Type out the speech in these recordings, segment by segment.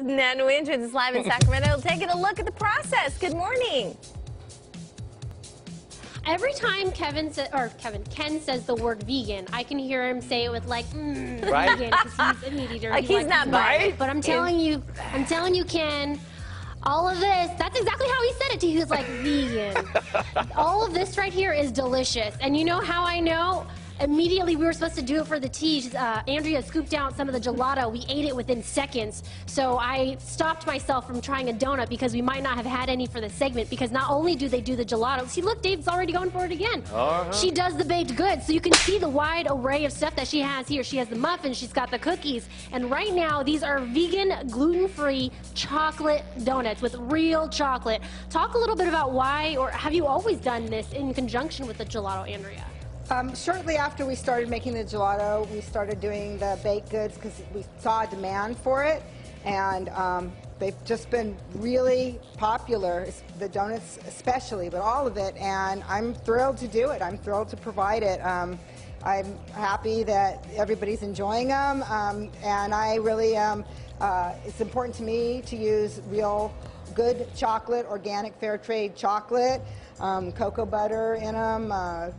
Nha Nguyen is live in Sacramento taking a look at the process. Good morning. Every time Kevin sa- or Kevin Ken says the word vegan, I can hear him say it with like mm, Right. vegan because he's a meat eater. Like He he's not meat. biased. But I'm telling you, I'm telling you, Ken. All of this, that's exactly how he said it to you. He was like, vegan. All of this right here is delicious. And you know how I know? Immediately, we were supposed to do it for the teas. Uh, Andrea scooped out some of the gelato. We ate it within seconds. So I stopped myself from trying a donut because we might not have had any for the segment. Because not only do they do the gelato, see, look, Dave's already going for it again. Uh-huh. She does the baked goods. So you can see the wide array of stuff that she has here. She has the muffins, she's got the cookies. And right now, these are vegan, gluten free chocolate donuts with real chocolate. Talk a little bit about why, or have you always done this in conjunction with the gelato, Andrea? Um, shortly after we started making the gelato, we started doing the baked goods because we saw a demand for it, and um, they've just been really popular, the donuts especially, but all of it, and I'm thrilled to do it. I'm thrilled to provide it. Um, I'm happy that everybody's enjoying them, um, and I really am. Uh, it's important to me to use real good chocolate, organic fair trade chocolate, um, cocoa butter in them, uh,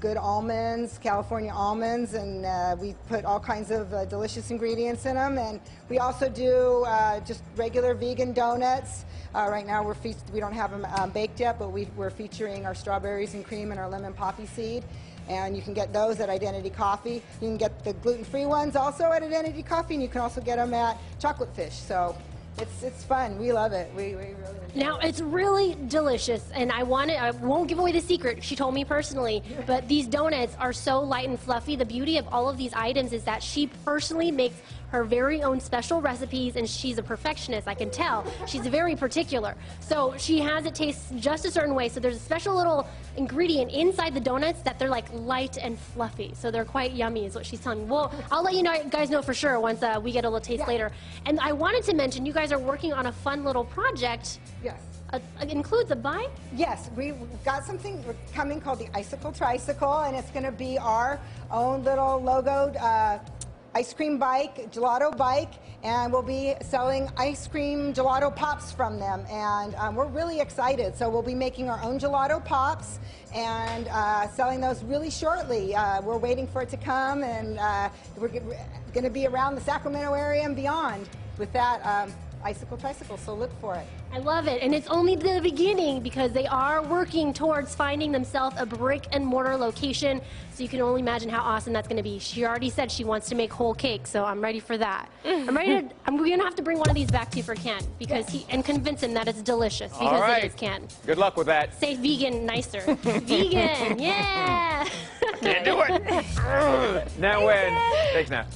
good almonds, California almonds, and uh, we put all kinds of uh, delicious ingredients in them. And we also do uh, just regular vegan donuts. Uh, right now, we're we don't have them um, baked yet, but we, we're featuring our strawberries and cream and our lemon poppy seed. And you can get those at Identity Coffee. You can get the gluten-free ones also at Identity Coffee, and you can also get them at Chocolate Fish. So it's it's fun. We love it. We, we really Now it. it's really delicious, and I want it. I won't give away the secret. She told me personally, but these donuts are so light and fluffy. The beauty of all of these items is that she personally makes her very own special recipes, and she's a perfectionist. I can tell. She's very particular, so she has it taste just a certain way. So there's a special little ingredient inside the donuts that they're like light and fluffy. So they're quite yummy, is what she's telling me. Well, I'll let you know, guys know for sure once uh, we get a little taste Yeah. later. And I wanted to mention, you guys are working on a fun little project. Yes. Uh, it includes a bike. Yes, we've got something coming called the Icicle Tricycle, and it's going to be our own little logoed uh, ice cream bike, gelato bike, and we'll be selling ice cream gelato pops from them. And um, we're really excited. So we'll be making our own gelato pops and uh, selling those really shortly. Uh, we're waiting for it to come, and uh, we're going to be around the Sacramento area and beyond with that um, Icicle Tricycle. So look for it. I love it, and it's only the beginning because they are working towards finding themselves a brick and mortar location. So you can only imagine how awesome that's going to be. She already said she wants to make whole cake, so I'm ready for that. Mm. I'm ready to. I'm going to have to bring one of these back to you for Ken because he and convince him that it's delicious because All right. it is Ken. Good luck with that. Say vegan nicer. vegan, yeah. Can't do it. now when? Thanks now.